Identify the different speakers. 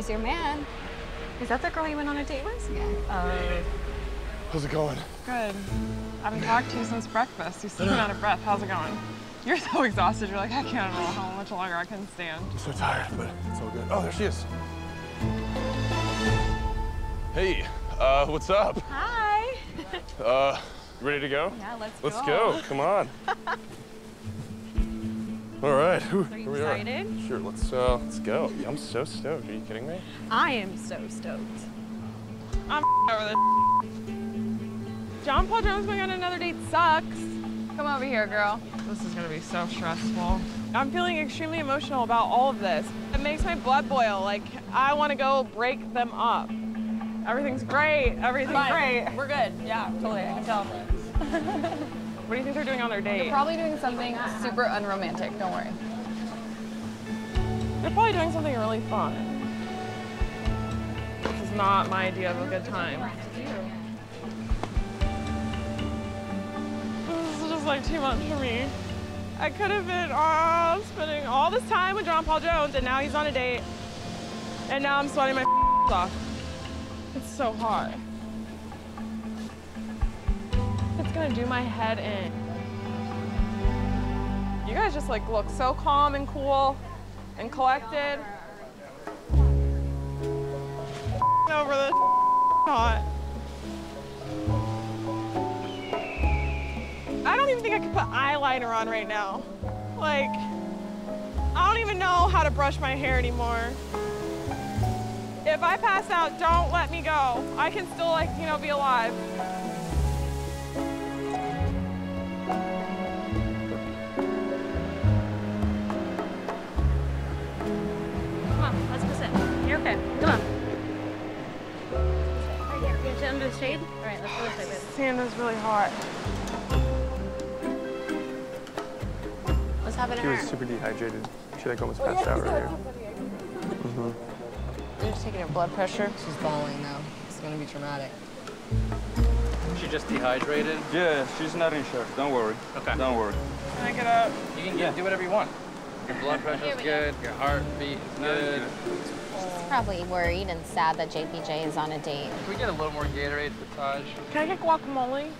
Speaker 1: There's your man. Is that the girl you went on a date with? Yeah. Uh,
Speaker 2: How's it going?
Speaker 3: Good. I haven't talked to you since breakfast. You seem out of breath. How's it going? You're so exhausted. You're like, I can't know how much longer I can stand.
Speaker 2: I'm so tired, but it's all good. Oh, there she is. Hey, uh, what's up?
Speaker 1: hi.
Speaker 2: Uh, ready to go?
Speaker 1: Yeah, let's, go.
Speaker 2: Let's
Speaker 1: go.
Speaker 2: go. Come on. all right. Whew,
Speaker 1: Are you
Speaker 2: here we
Speaker 1: excited?
Speaker 2: Sure. Let's uh, let's go. I'm so stoked. Are you kidding me?
Speaker 1: I am so stoked.
Speaker 3: I'm over this. John Paul Jones going on another date sucks.
Speaker 1: Come over here, girl.
Speaker 3: This is gonna be so stressful. I'm feeling extremely emotional about all of this. It makes my blood boil. Like, I wanna go break them up. Everything's great. Everything's great.
Speaker 1: We're good. Yeah, totally. I can tell.
Speaker 3: What do you think they're doing on their date?
Speaker 1: They're probably doing something super unromantic. Don't worry.
Speaker 3: They're probably doing something really fun. This is not my idea of a good time. This is just like too much for me. I could have been uh, spending all this time with John Paul Jones, and now he's on a date, and now I'm sweating my off. It's so hot. It's gonna do my head in. You guys just like look so calm and cool and collected. Over the hot. I don't even think I could put eyeliner on right now. Like, I don't even know how to brush my hair anymore. If I pass out, don't let me go. I can still, like, you know, be alive.
Speaker 4: The shade? All right, let's go this way, babe.
Speaker 3: Sand is really hot.
Speaker 4: What's happening
Speaker 5: She was super dehydrated. She like almost oh, passed out earlier.
Speaker 6: You're mm-hmm. just taking her blood pressure. She's falling now. It's gonna be traumatic.
Speaker 7: She just dehydrated.
Speaker 8: Yeah, she's not insured. Don't worry.
Speaker 7: Okay.
Speaker 8: Don't worry.
Speaker 3: Can I get up?
Speaker 7: You can get, do whatever you want. Your blood pressure's good. Your heartbeat is good.
Speaker 9: Probably worried and sad that JPJ is on a date.
Speaker 7: Can we get a little more Gatorade for Taj?
Speaker 3: Can I get guacamole?